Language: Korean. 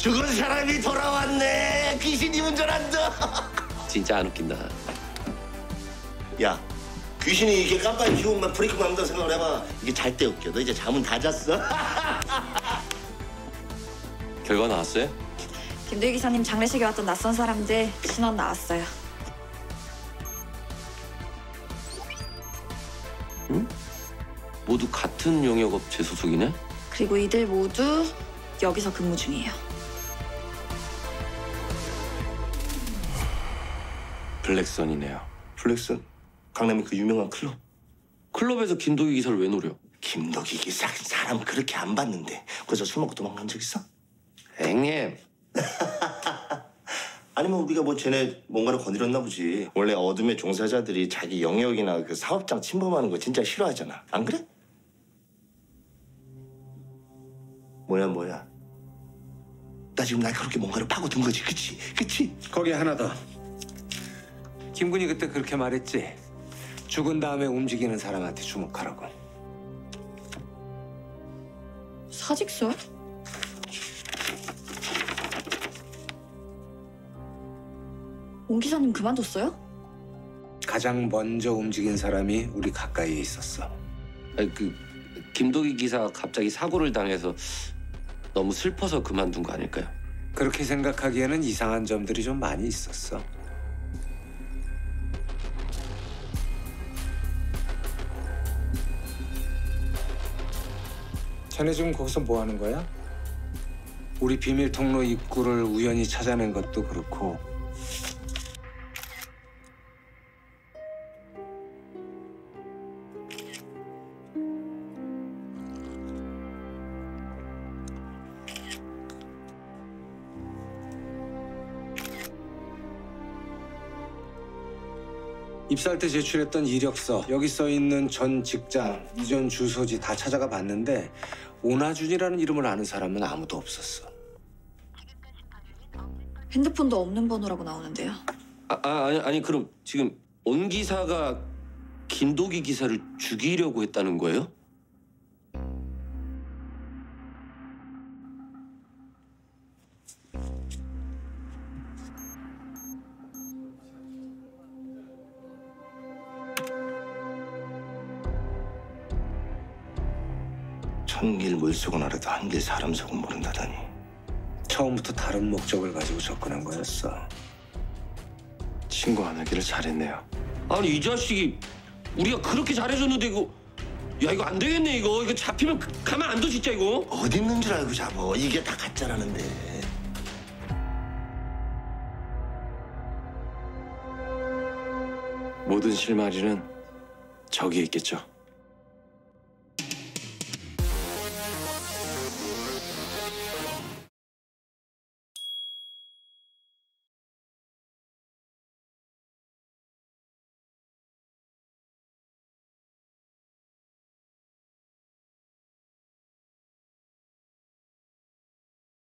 죽은 사람이 돌아왔네. 귀신이 운전한다. 진짜 안 웃긴다. 야, 귀신이 이게 깜빡이 키우면 브레이크 밟는다 생각을 해봐. 이게 잘 때 웃겨. 너 이제 잠은 다 잤어? 결과 나왔어요? 김도희 기사님 장례식에 왔던 낯선 사람들 신원 나왔어요. 모두 같은 용역업체 소속이네? 그리고 이들 모두 여기서 근무 중이에요. 블랙선이네요. 플렉슨, 강남의 그 유명한 클럽. 클럽에서 김도기 기사를 왜 노려? 김덕희 기사 사람 그렇게 안 봤는데 그래서 술 먹고 도망간 적 있어? 형님. 아니면 우리가 뭐 쟤네 뭔가를 건드렸나 보지. 원래 어둠의 종사자들이 자기 영역이나 그 사업장 침범하는 거 진짜 싫어하잖아. 안 그래? 뭐야 뭐야. 나 지금 날카롭게 뭔가를 파고든 거지, 그치? 그치? 거기 하나 더. 김군이 그때 그렇게 말했지. 죽은 다음에 움직이는 사람한테 주목하라고. 사직서요? 온 기사님 그만뒀어요? 가장 먼저 움직인 사람이 우리 가까이에 있었어. 아니, 그 김도기 기사가 갑자기 사고를 당해서 너무 슬퍼서 그만둔 거 아닐까요? 그렇게 생각하기에는 이상한 점들이 좀 많이 있었어. 자네 지금 거기서 뭐 하는 거야? 우리 비밀 통로 입구를 우연히 찾아낸 것도 그렇고 입사할 때 제출했던 이력서 여기 써 있는 전 직장 이전 주소지 다 찾아가 봤는데 오나준이라는 이름을 아는 사람은 아무도 없었어. 핸드폰도 없는 번호라고 나오는데요. 아, 아 아니, 아니 그럼 지금 온 기사가 김도기 기사를 죽이려고 했다는 거예요? 천길 물속은 알아도 한길 사람 속은 모른다더니. 처음부터 다른 목적을 가지고 접근한 거였어. 신고 안 하기를 잘했네요. 아니 이 자식이 우리가 그렇게 잘해줬는데 이거 야 이거 안 되겠네 이거 이거 잡히면 가- 가만 안 둬 진짜 이거. 어디 있는 줄 알고 잡어. 이게 다 가짜라는데. 모든 실마리는 저기에 있겠죠.